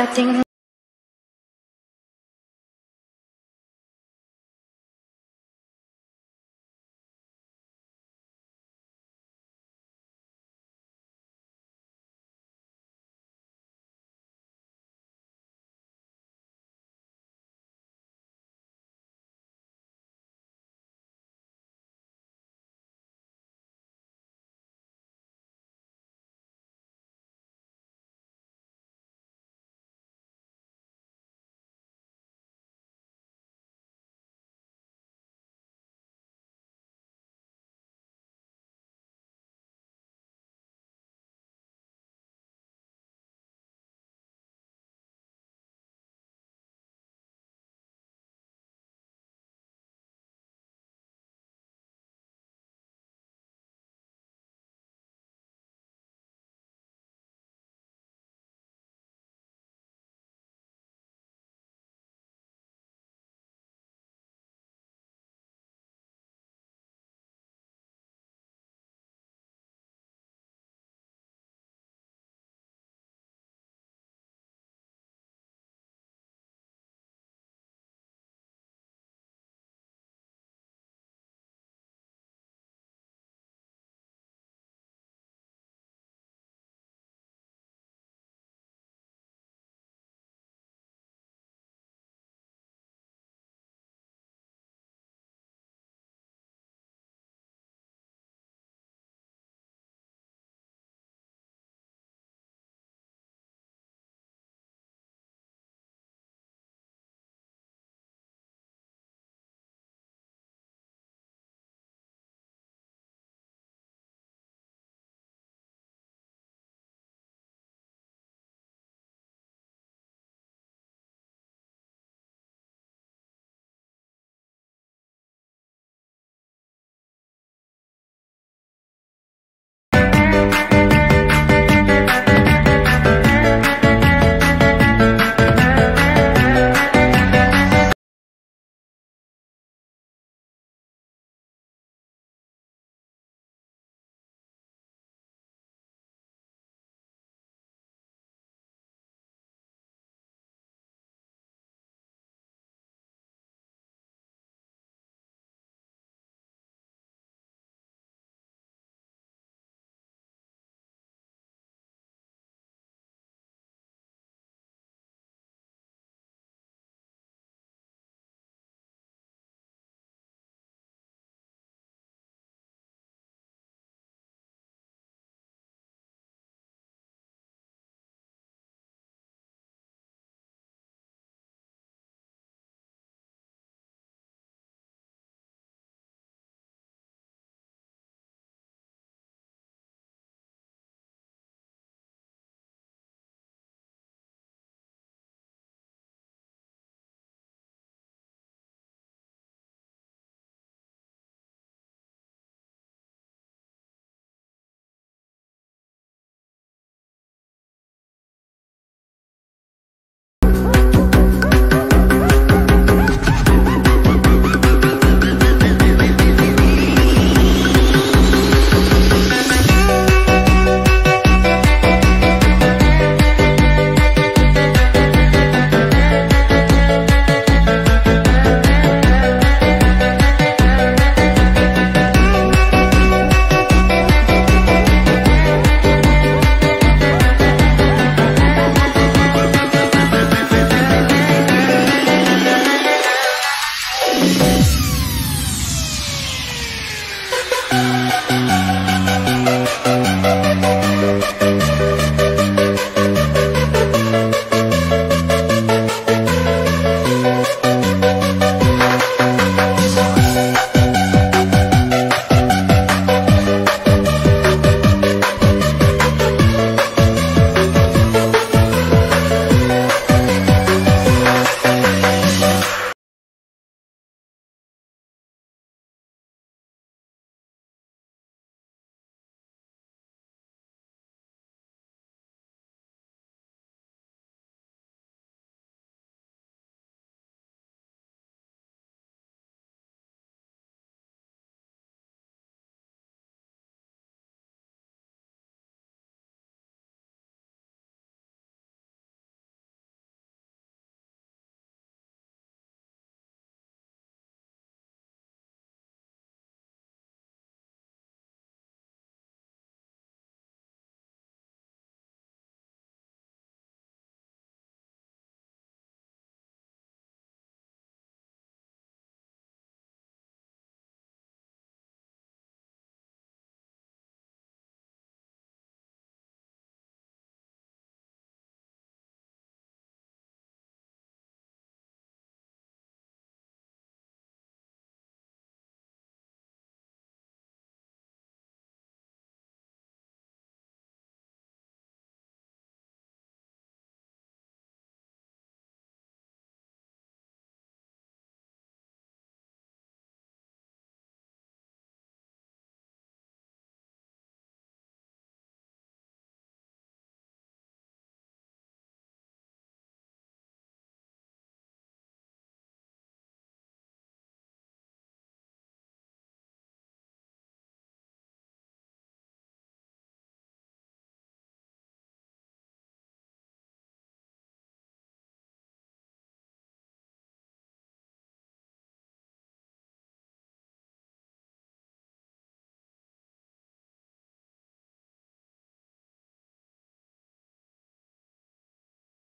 that Thank you.